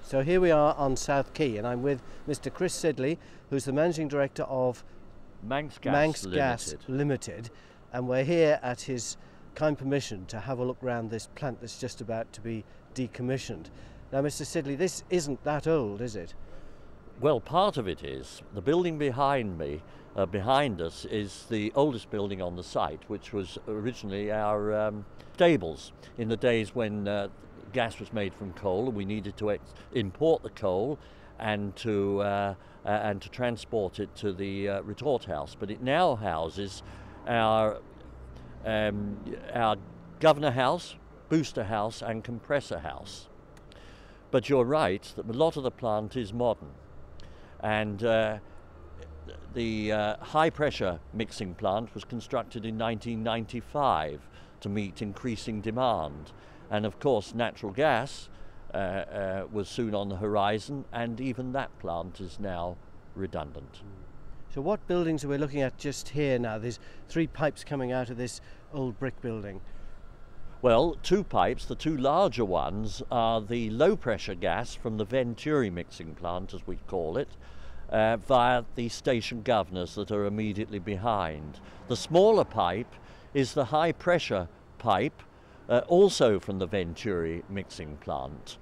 So here we are on South Quay, and I'm with Mr. Chris Sidley, who's the managing director of Manx Gas Manx Limited. Gas Limited, and we're here at his kind permission to have a look round this plant that's just about to be decommissioned. Now, Mr. Sidley, this isn't that old, is it? Well, part of it is. The building behind me, uh, behind us, is the oldest building on the site, which was originally our um, stables in the days when uh, gas was made from coal and we needed to import the coal and to uh, uh, and to transport it to the uh, retort house. But it now houses our um, our governor house, booster house, and compressor house. But you're right that a lot of the plant is modern, and uh, the uh, high pressure mixing plant was constructed in 1995 to meet increasing demand. And of course, natural gas uh, uh, was soon on the horizon, and even that plant is now redundant. So, what buildings are we looking at just here now? There's three pipes coming out of this old brick building. Well, two pipes, the two larger ones, are the low pressure gas from the Venturi mixing plant, as we call it, uh, via the station governors that are immediately behind. The smaller pipe is the high pressure pipe, uh, also from the Venturi mixing plant.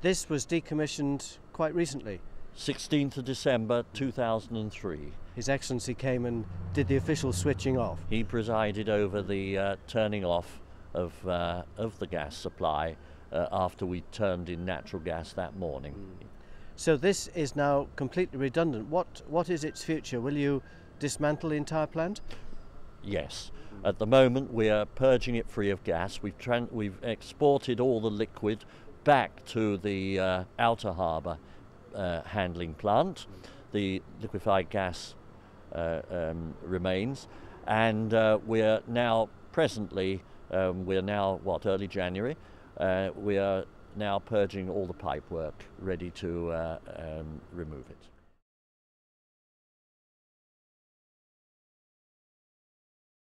This was decommissioned quite recently. 16th of December 2003. His Excellency came and did the official switching off. He presided over the uh, turning off of, uh, of the gas supply uh, after we turned in natural gas that morning. So this is now completely redundant. What what is its future? Will you dismantle the entire plant? Yes. At the moment, we are purging it free of gas. We've, we've exported all the liquid back to the uh, outer harbour uh, handling plant. The liquefied gas uh, um, remains, and uh, we're now presently um, we're now what early January. Uh, we are now purging all the pipe work, ready to uh, um, remove it.